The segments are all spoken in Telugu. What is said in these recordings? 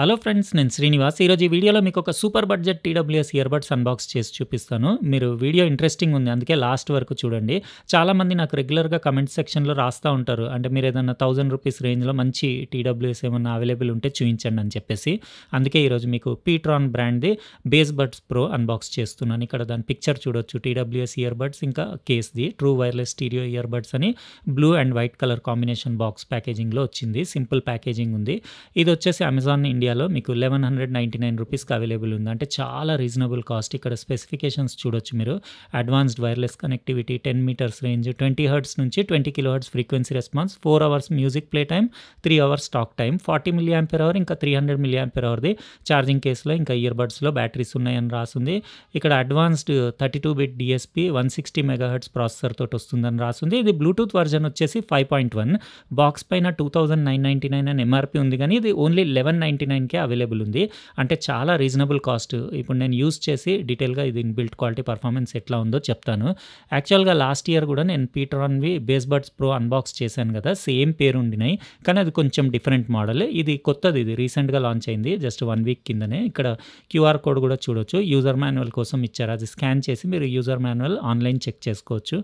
హలో ఫ్రెండ్స్ నేను శ్రీనివాస్. ఈరోజు ఈ వీడియోలో మీకు ఒక super budget TWS earbuds unbox చేసి చూపిస్తాను. మీరు వీడియో ఇంట్రెస్టింగ్ ఉంది అందుకే లాస్ట్ వరకు చూడండి. చాలామంది నాకు రెగ్యులర్గా కమెంట్ సెక్షన్లో రాస్తూ ఉంటారు. అంటే మీరు ఏదైనా థౌజండ్ రూపీస్ రేంజ్లో మంచి టీడబ్ల్యూఎస్ ఏమన్నా అవైలబుల్ ఉంటే చూపించండి అని చెప్పేసి. అందుకే ఈరోజు మీకు పీట్రాన్ బ్రాండ్ది బేస్ బడ్స్ ప్రో అన్బాక్స్ చేస్తున్నాను. ఇక్కడ దాని పిక్చర్ చూడొచ్చు. టీడబ్ల్యూఎస్ ఇయర్బడ్స్ ఇంకా కేస్ది. ట్రూ వైర్లెస్ స్టీరియో ఇయర్బడ్స్ అని blue and white colour combination box ప్యాకేజింగ్లో వచ్చింది. సింపుల్ ప్యాకేజింగ్ ఉంది. ఇది వచ్చేసి అమెజాన్ ఇండియా ఇండియాలో మీకు లెవెన్ హండ్రెడ్ నైంటీ నైన్ రూపీస్కి అవైలబుల్ ఉంది. అంటే చాలా రీజనబుల్ కాస్ట్ ఇక్కడ స్పెసిఫికేషన్స్ చూడొచ్చు మీరు. Advanced wireless connectivity ten metres range twenty hertz నుంచి twenty kilo hertz frequency response four hours music play time three hours talk time forty milli ampere hour ఇంకా త్రీ హండ్రెడ్ మిల్లీ యాంపర్ అవర్ది ఛార్జింగ్ కేసులో ఇంకా ఇయర్బడ్స్లో బ్యాటరీస్ ఉన్నాయని రాసింది. ఇక్కడ advanced thirty two bit DSP one sixty mega hertz processor తోటి వస్తుందని రాసింది. ఇది బ్లూటూత్ వర్జన్ వచ్చేసి ఫైవ్ పాయింట్ వన్ బాక్స్ పైన two thousand nine ninety nine అని ఎంఆర్పి ఉంది కానీ ఇది ఓన్లీ లెవెన్ నైంటీ నైన్ నైన్కే అవైలబుల్ ఉంది. అంటే చాలా రీజనబుల్ కాస్ట్. ఇప్పుడు నేను యూస్ చేసి డీటెయిల్గా ఇది బిల్డ్ క్వాలిటీ పర్ఫార్మెన్స్ ఎట్లా ఉందో చెప్తాను. యాక్చువల్గా లాస్ట్ ఇయర్ కూడా నేను పీటరాన్వి బేస్ బడ్స్ ప్రో అన్బాక్స్ చేశాను కదా సేమ్ పేరు ఉండినాయి. కానీ అది కొంచెం డిఫరెంట్ మోడల్. ఇది కొత్తది ఇది రీసెంట్గా లాంచ్ అయింది జస్ట్ వన్ వీక్ కిందనే. ఇక్కడ క్యూఆర్ కోడ్ కూడా చూడొచ్చు. యూజర్ మాన్యువల్ కోసం ఇచ్చారు. అది స్కాన్ చేసి మీరు యూజర్ మాన్యువల్ ఆన్లైన్ చెక్ చేసుకోవచ్చు.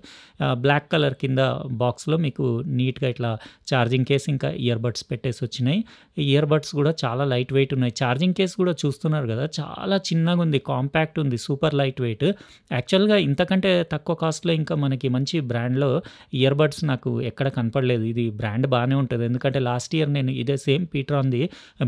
బ్లాక్ కలర్ కింద బాక్స్లో మీకు నీట్గా ఇట్లా ఛార్జింగ్ కేస్ ఇంకా ఇయర్ బడ్స్ పెట్టేసి వచ్చినాయి. ఇయర్ బడ్స్ కూడా చాలా లైట్ లైట్ వెయిట్ ఉన్నాయి. ఛార్జింగ్ కేస్ కూడా చూస్తున్నారు కదా. చాలా చిన్నగా ఉంది కాంపాక్ట్ ఉంది సూపర్ లైట్ వెయిట్ యాక్చువల్గా ఇంతకంటే తక్కువ కాస్ట్లో ఇంకా మనకి మంచి బ్రాండ్లో ఇయర్ బడ్స్ నాకు ఎక్కడ కనపడలేదు. ఇది బ్రాండ్ బాగానే ఉంటుంది. ఎందుకంటే లాస్ట్ ఇయర్ నేను ఇదే same పీట్రాన్ది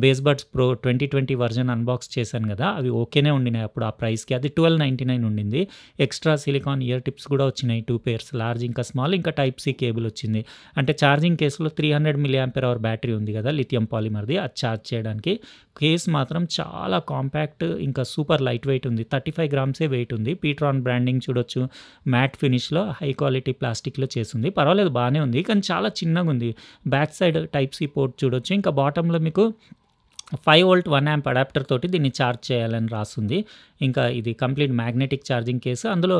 bass buds pro twenty twenty version unbox చేశాను కదా. అవి ఓకేనే ఉండినాయి అప్పుడు ఆ ప్రైస్కి అది ట్వెల్వ్ నైంటీ నైన్ ఉండింది. ఎక్స్ట్రా సిలికాన్ ఇయర్ టిప్స్ కూడా వచ్చినాయి టూ పేర్స్ లార్జ్ ఇంకా స్మాల్ ఇంకా టైప్ సి కేబుల్ వచ్చింది. అంటే ఛార్జింగ్ కేసులో three hundred milliampere hour battery ఉంది కదా లిథియం పాలిమర్ది అది ఛార్జ్ చేయడానికి కేస్ మాత్రం చాలా కాంపాక్ట్ ఇంకా సూపర్ లైట్ వెయిట్ ఉంది. థర్టీ ఫైవ్ గ్రామ్సే వెయిట్ ఉంది. పీట్రాన్ బ్రాండింగ్ చూడొచ్చు. మ్యాట్ ఫినిష్లో హై క్వాలిటీ ప్లాస్టిక్లో చేసింది పర్వాలేదు బాగానే ఉంది. కానీ చాలా చిన్నగా ఉంది back side type C port చూడొచ్చు. ఇంకా బాటంలో మీకు five volt one amp adapter తోటి దీన్ని ఛార్జ్ చేయాలని రాస్తుంది ఇంకా ఇది కంప్లీట్ మ్యాగ్నెటిక్ ఛార్జింగ్ కేసు. అందులో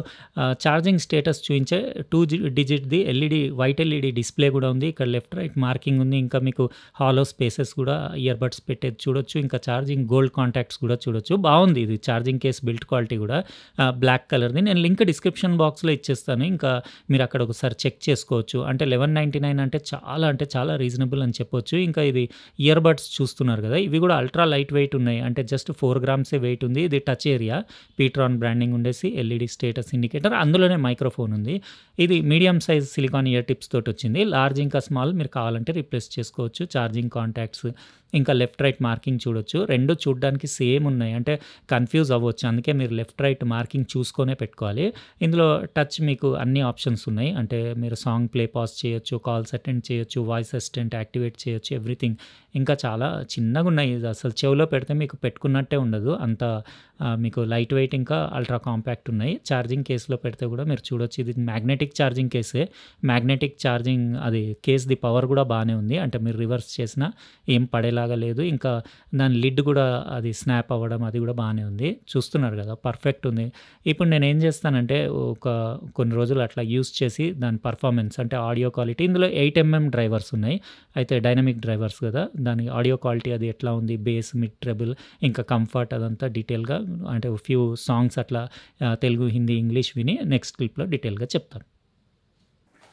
ఛార్జింగ్ స్టేటస్ చూపించే టూ డిజిట్ది ఎల్ఈడి వైట్ ఎల్ఈడి డిస్ప్లే కూడా ఉంది. ఇక్కడ లెఫ్ట్ రైట్ మార్కింగ్ ఉంది. ఇంకా మీకు హాలో స్పేసెస్ కూడా ఇయర్ బడ్స్ పెట్టేది చూడొచ్చు. ఇంకా ఛార్జింగ్ గోల్డ్ కాంటాక్ట్స్ కూడా చూడొచ్చు. బాగుంది ఇది ఛార్జింగ్ కేస్ బిల్ట్ క్వాలిటీ కూడా. బ్లాక్ కలర్ది. నేను లింక్ డిస్క్రిప్షన్ బాక్స్లో ఇచ్చేస్తాను. ఇంకా మీరు అక్కడ ఒకసారి చెక్ చేసుకోవచ్చు. అంటే లెవెన్ నైంటీ నైన్ అంటే చాలా అంటే చాలా రీజనబుల్ అని చెప్పొచ్చు. ఇంకా ఇది ఇయర్ బడ్స్ చూస్తున్నారు కదా. ఇవి కూడా అల్ట్రా లైట్ వెయిట్ ఉన్నాయి. అంటే జస్ట్ ఫోర్ గ్రామ్సే వెయిట్ ఉంది. ఇది టచ్ ఏరియా పీట్రాన్ బ్రాండింగ్ ఉండేసి ఎల్ఈడి స్టేటస్ ఇండికేటర్ అందులోనే మైక్రోఫోన్ ఉంది. ఇది medium size silicone ear tips తోటి వచ్చింది. లార్జ్ ఇంకా స్మాల్ మీరు కావాలంటే రిప్లేస్ చేసుకోవచ్చు. ఛార్జింగ్ కాంటాక్ట్స్ ఇంకా లెఫ్ట్ రైట్ మార్కింగ్ చూడొచ్చు. రెండు చూడడానికి సేమ్ ఉన్నాయి. అంటే కన్ఫ్యూజ్ అవ్వచ్చు. అందుకే మీరు లెఫ్ట్ రైట్ మార్కింగ్ చూసుకొనే పెట్టుకోవాలి. ఇందులో టచ్ మీకు అన్ని ఆప్షన్స్ ఉన్నాయి. అంటే మీరు సాంగ్ ప్లే పాస్ చేయొచ్చు కాల్స్ అటెండ్ చేయొచ్చు వాయిస్ అసిస్టెంట్ యాక్టివేట్ చేయొచ్చు ఎవ్రీథింగ్. ఇంకా చాలా చిన్నగా ఉన్నాయి. ఇది అసలు చెవిలో పెడితే మీకు పెట్టుకున్నట్టే ఉండదు. అంత మీకు లైట్ వెయిట్ ఇంకా అల్ట్రా కాంపాక్ట్ ఉన్నాయి. ఛార్జింగ్ కేసులో పెడితే కూడా మీరు చూడొచ్చు. ఇది మ్యాగ్నెటిక్ ఛార్జింగ్ కేసే. మ్యాగ్నెటిక్ ఛార్జింగ్ అది కేస్ది పవర్ కూడా బాగానే ఉంది. అంటే మీరు రివర్స్ చేసినా ఏం పడేలా లేదు ఇంకా దాని లిడ్ కూడా అది స్నాప్ అవ్వడం అది కూడా బాగానే ఉంది. చూస్తున్నారు కదా పర్ఫెక్ట్ ఉంది. ఇప్పుడు నేను ఏం చేస్తానంటే ఒక కొన్ని రోజులు అట్లా యూస్ చేసి దాని పర్ఫార్మెన్స్ అంటే ఆడియో క్వాలిటీ ఇందులో ఎయిట్ ఎంఎం డ్రైవర్స్ ఉన్నాయి. అయితే డైనమిక్ డ్రైవర్స్ కదా దాని ఆడియో క్వాలిటీ అది ఎట్లా ఉంది బేస్ మిడ్ ట్రెబుల్ ఇంకా కంఫర్ట్ అదంతా డీటెయిల్గా అంటే ఫ్యూ సాంగ్స్ అట్లా తెలుగు హిందీ ఇంగ్లీష్ విని నెక్స్ట్ క్లిప్లో డీటెయిల్గా చెప్తాను.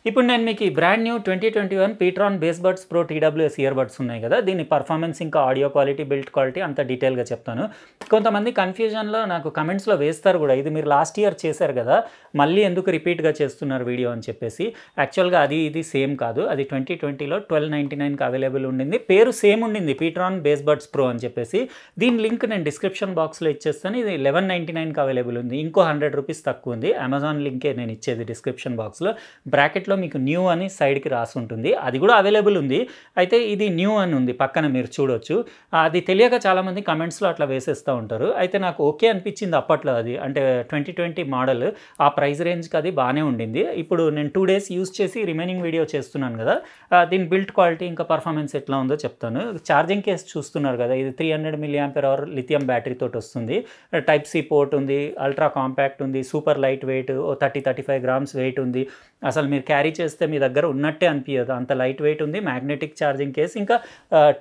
ఇప్పుడు నేను మీకు ఈ brand new twenty twenty one pTron bass buds pro TWS ear buds ఉన్నాయి కదా దీని పర్ఫార్మెన్స్ ఇంకా ఆడియో క్వాలిటీ బిల్డ్ క్వాలిటీ అంత డీటెయిల్గా చెప్తాను. కొంతమంది కన్ఫ్యూజన్లో నాకు కమెంట్స్లో వేస్తారు కూడా ఇది మీరు లాస్ట్ ఇయర్ చేశారు కదా మళ్ళీ ఎందుకు రిపీట్గా చేస్తున్నారు వీడియో అని చెప్పేసి. యాక్చువల్గా అది ఇది సేమ్ కాదు అది ట్వంటీ ట్వంటీలో ట్వెల్వ్ నైంటీ నైన్కి అవైలబుల్ ఉండింది. పేరు సేమ్ ఉండింది పీట్రాన్ బేస్ బర్డ్స్ ప్రో అని చెప్పేసి. దీని లింక్ నేను డిస్క్రిప్షన్ బాక్స్లో ఇచ్చేస్తాను ఇది లెవెన్ నైంటీ నైన్కి అవైలబుల్ ఉంది ఇంకో హండ్రెడ్ రూపీస్ తక్కువ ఉంది. అమెజాన్ లింకే నేను ఇచ్చేది డిస్క్రిప్షన్ బాక్స్లో బ్రాకెట్లో మీకు న్యూ అని సైడ్కి రాసి ఉంటుంది. అది కూడా అవైలబుల్ ఉంది. అయితే ఇది న్యూ అని ఉంది. పక్కన మీరు చూడొచ్చు. అది తెలియక చాలామంది కమెంట్స్లో అట్లా వేసేస్తూ ఉంటారు. అయితే నాకు ఓకే అనిపించింది అప్పట్లో అది. అంటే ట్వంటీ ట్వంటీ మోడల్. ఆ ప్రైస్ రేంజ్కి అది బాగానే ఉండింది. ఇప్పుడు నేను టూ డేస్ యూస్ చేసి రిమైనింగ్ వీడియో చేస్తున్నాను కదా దీని బిల్డ్ క్వాలిటీ ఇంకా పర్ఫార్మెన్స్ ఎట్లా ఉందో చెప్తాను. ఛార్జింగ్ కేస్ చూస్తున్నారు కదా ఇది three hundred milliampere hour lithium battery తోటి వస్తుంది. టైప్ సి పోర్ట్ ఉంది అల్ట్రా కాంపాక్ట్ ఉంది సూపర్ లైట్ వెయిట్ ఓ thirty thirty five grams weight ఉంది. అసలు మీరు క్యారీ క్యారీ చేస్తే మీ దగ్గర ఉన్నట్టే అనిపించదు అంత లైట్ వెయిట్ ఉంది మ్యాగ్నెటిక్ ఛార్జింగ్ కేస్. ఇంకా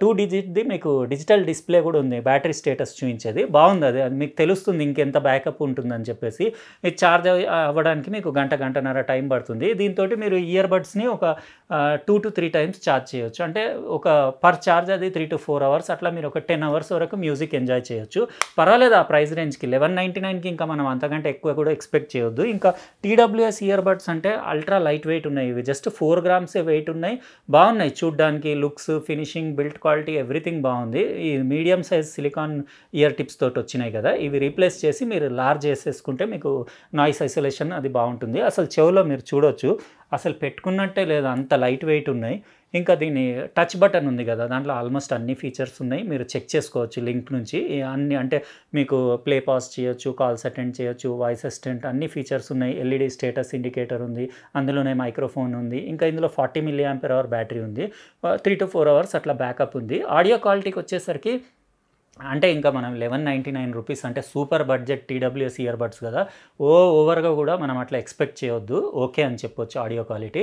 టూ డిజిట్ది మీకు డిజిటల్ డిస్ప్లే కూడా ఉంది బ్యాటరీ స్టేటస్ చూపించేది. బాగుంది అది. అది మీకు తెలుస్తుంది ఇంకెంత బ్యాకప్ ఉంటుందని చెప్పేసి. ఇది ఛార్జ్ అవ్వడానికి మీకు గంట గంటన్నర టైం పడుతుంది. దీంతో మీరు ఇయర్ బడ్స్ని ఒక two to three times charge చేయొచ్చు. అంటే ఒక పర్ ఛార్జ్ అది త్రీ టు ఫోర్ అవర్స్. అట్లా మీరు ఒక టెన్ అవర్స్ వరకు మ్యూజిక్ ఎంజాయ్ చేయొచ్చు. పర్వాలేదు ఆ ప్రైస్ రేంజ్కి. లెవెన్ నైంటీ నైన్కి ఇంకా మనం అంతకంటే ఎక్కువ కూడా ఎక్స్పెక్ట్ చేయొద్దు. ఇంకా టీడబ్ల్యూఎస్ ఇయర్ బడ్స్ అంటే అల్ట్రా లైట్ వెయిట్ ఉన్నాయి. ఇవి జస్ట్ ఫోర్ గ్రామ్సే వెయిట్ ఉన్నాయి. బాగున్నాయి. చూడ్డానికి looks finishing built quality everything బాగుంది. ఈ medium size silicone ear tips తోటి వచ్చినాయి కదా. ఇవి రీప్లేస్ చేసి మీరు లార్జ్ చేసేసుకుంటే మీకు నాయిస్ ఐసోలేషన్ అది బాగుంటుంది. అసలు చెవులో మీరు చూడొచ్చు. అసలు పెట్టుకున్నట్టే లేదు అంత లైట్ వెయిట్ ఉన్నాయి. ఇంకా దీని టచ్ బటన్ ఉంది కదా దాంట్లో ఆల్మోస్ట్ అన్ని ఫీచర్స్ ఉన్నాయి. మీరు చెక్ చేసుకోవచ్చు లింక్ నుంచి. అన్ని అంటే మీకు ప్లే పాస్ చేయొచ్చు కాల్స్ అటెండ్ చేయొచ్చు వాయిస్ అసిస్టెంట్ అన్ని ఫీచర్స్ ఉన్నాయి. ఎల్ఈడి స్టేటస్ ఇండికేటర్ ఉంది అందులోనే మైక్రోఫోన్ ఉంది ఇంకా ఇందులో forty milli ampere hour battery ఉంది. త్రీ టు ఫోర్ అవర్స్ అట్లా బ్యాకప్ ఉంది. ఆడియో క్వాలిటీకి వచ్చేసరికి అంటే ఇంకా మనం లెవెన్ నైంటీ నైన్ రూపీస్ అంటే super budget TWS ear buds కదా. ఓ ఓవర్గా కూడా మనం అట్లా ఎక్స్పెక్ట్ చేయొద్దు. ఓకే అని చెప్పొచ్చు ఆడియో క్వాలిటీ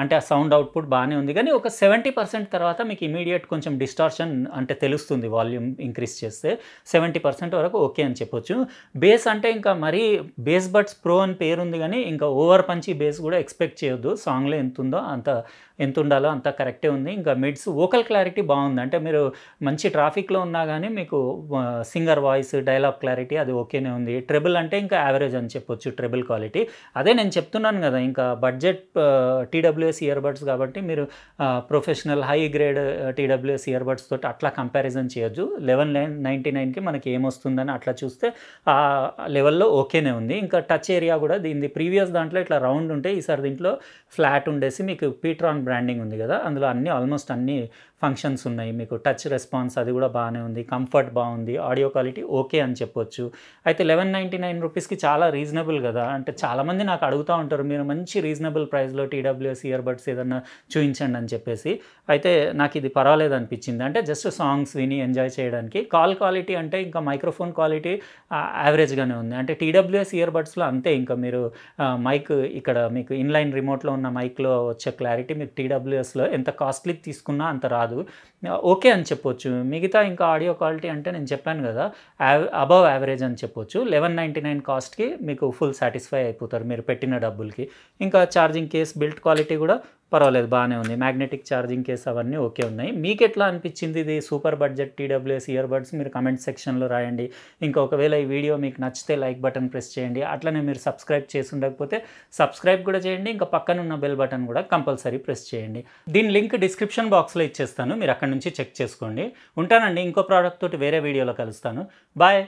అంటే ఆ సౌండ్ అవుట్పుట్ బాగానే ఉంది. కానీ ఒక సెవెంటీ పర్సెంట్ తర్వాత మీకు ఇమీడియట్ కొంచెం డిస్టార్షన్ అంటే తెలుస్తుంది వాల్యూమ్ ఇంక్రీజ్ చేస్తే సెవెంటీ పర్సెంట్ వరకు ఓకే అని చెప్పొచ్చు. బేస్ అంటే ఇంకా మరీ బేస్ బడ్స్ ప్రో అని పేరుంది కానీ ఇంకా ఓవర్ పంచి బేస్ కూడా ఎక్స్పెక్ట్ చేయొద్దు. సాంగ్లో ఎంత ఉందో అంత ఎంత ఉండాలో అంత కరెక్టే ఉంది. ఇంకా మిడ్స్ వోకల్ క్లారిటీ బాగుంది. అంటే మీరు మంచి ట్రాఫిక్లో ఉన్నా కానీ మీకు సింగర్ వాయిస్ డైలాగ్ క్లారిటీ అది ఓకేనే ఉంది. ట్రెబుల్ అంటే ఇంకా యావరేజ్ అని చెప్పొచ్చు ట్రెబుల్ క్వాలిటీ అదే నేను చెప్తున్నాను కదా ఇంకా బడ్జెట్ టీడబ్ల్యూఎస్ ఇయర్ బడ్స్ కాబట్టి మీరు professional high grade TWS earbuds తోటి అట్లా కంపారిజన్ చేయొచ్చు లెవెన్ నైన్ నైంటీ నైన్కి మనకి ఏమొస్తుందని అట్లా చూస్తే ఆ లెవెల్లో ఓకేనే ఉంది. ఇంకా టచ్ ఏరియా కూడా దీని ప్రీవియస్ దాంట్లో ఇట్లా రౌండ్ ఉంటే ఈసారి దీంట్లో ఫ్లాట్ ఉండేసి మీకు పీట్రాన్ బ్రాండింగ్ ఉంది కదా అందులో అన్ని ఆల్మోస్ట్ అన్ని ఫంక్షన్స్ ఉన్నాయి. మీకు టచ్ రెస్పాన్స్ అది కూడా బాగానే ఉంది. కంఫర్ట్ కంఫర్ట్ బాగుంది ఆడియో క్వాలిటీ ఓకే అని చెప్పొచ్చు. అయితే లెవెన్ నైంటీ నైన్ రూపీస్కి చాలా రీజనబుల్ కదా? అంటే చాలామంది నాకు అడుగుతూ ఉంటారు మీరు మంచి రీజనబుల్ ప్రైస్లో టీడబ్ల్యూఎస్ ఇయర్ బడ్స్ ఏదన్నా చూపించండి అని చెప్పేసి. అయితే నాకు ఇది పర్వాలేదు అనిపించింది. అంటే జస్ట్ సాంగ్స్ విని ఎంజాయ్ చేయడానికి. కాల్ క్వాలిటీ అంటే ఇంకా మైక్రోఫోన్ క్వాలిటీ యావరేజ్గానే ఉంది. అంటే టీడబ్ల్యూఎస్ ఇయర్ బడ్స్లో అంతే ఇంకా మీరు మైక్ ఇక్కడ మీకు ఇన్లైన్ రిమోట్లో ఉన్న మైక్లో వచ్చే క్లారిటీ మీకు టీడబ్ల్యూఎస్లో ఎంత కాస్ట్లీ తీసుకున్నా అంత రాదు. ఓకే అని చెప్పొచ్చు. మిగతా ఇంకా ఆడియో క్వాలిటీ అంటే నేను చెప్పాను కదా అబవ్ యావరేజ్ అని చెప్పొచ్చు. లెవెన్ నైంటీ నైన్ కాస్ట్కి మీకు ఫుల్ సాటిస్ఫై అయిపోతారు మీరు పెట్టిన డబ్బులకి. ఇంకా ఛార్జింగ్ కేస్ బిల్ట్ క్వాలిటీ కూడా పర్వాలేదు బాగానే ఉంది. మ్యాగ్నెటిక్ ఛార్జింగ్ కేస్ అవన్నీ ఓకే ఉన్నాయి. మీకు ఎట్లా అనిపించింది ఇది? Super budget TWS ear buds మీరు కమెంట్ సెక్షన్లో రాయండి. ఇంకా ఒకవేళ ఈ వీడియో మీకు నచ్చితే లైక్ బటన్ ప్రెస్ చేయండి. అట్లనే మీరు సబ్స్క్రైబ్ చేసి ఉండకపోతే సబ్స్క్రైబ్ కూడా చేయండి. ఇంకా పక్కన ఉన్న బెల్ బటన్ కూడా కంపల్సరీ ప్రెస్ చేయండి. దీని లింక్ డిస్క్రిప్షన్ బాక్స్లో ఇచ్చేస్తాను. మీరు అక్కడ నుంచి చెక్ చేసుకోండి. ఉంటానండి. ఇంకో ప్రోడక్ట్ తోటి వేరే వీడియోలో కలుస్తాను. బాయ్.